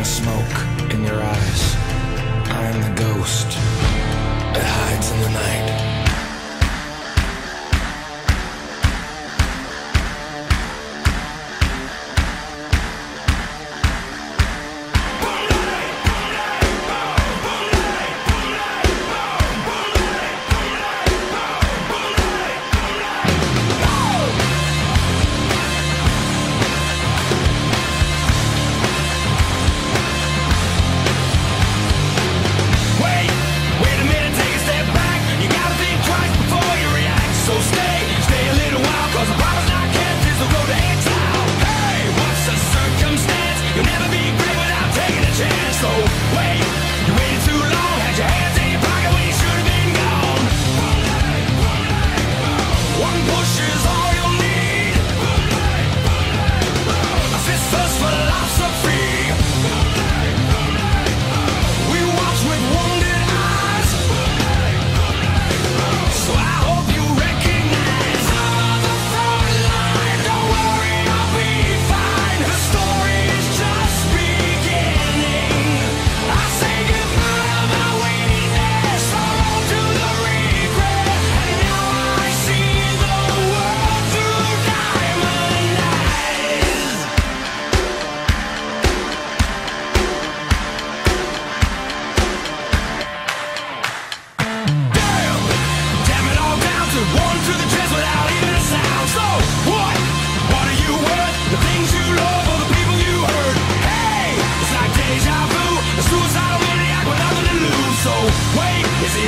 the smoke in your eyes. I am the ghost.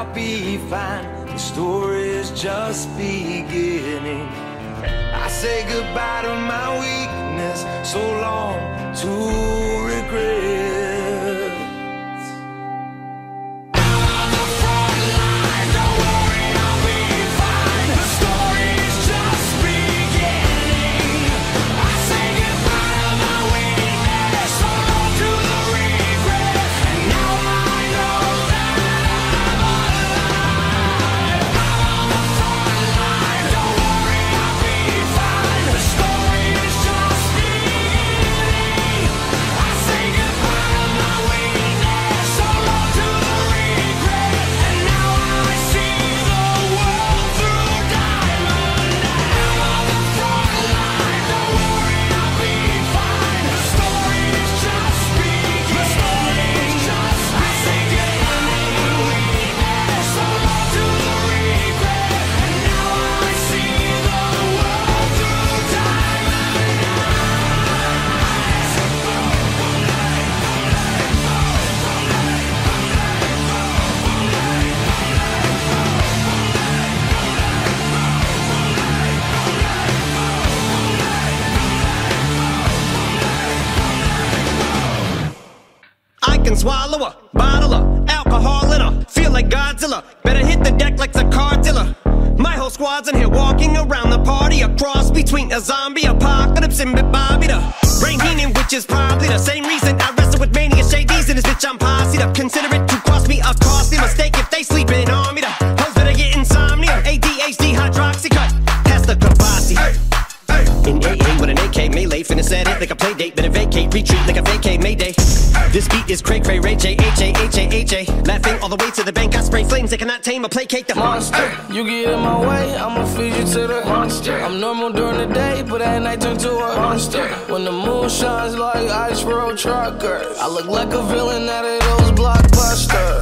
I'll be fine. The story is just beginning. I say goodbye to my weakness. So long to can swallow a bottle of alcohol in her. Feel like Godzilla. Better hit the deck like the car dealer. My whole squad's in here walking around the party. A cross between a zombie apocalypse and Bobby the Brain Heenan, which is probably the same reason I wrestle with mania shades in this bitch. I'm posse up. Consider it to cost me a costly mistake if they sleeping on me. The hoes better get insomnia. ADHD hydroxy cut. Pass the Kavasi. In AA with an AK melee, finna set it like a play date, better retreat like a vacate Mayday. This beat is cray cray, Ray J, H A, H A, H A. Laughing all the way to the bank, I spray flames, they cannot tame or placate the monster. You get in my way, I'ma feed you to the monster. I'm normal during the day, but at night turn to a monster. When the moon shines like ice road truckers, I look like a villain out of those blockbusters.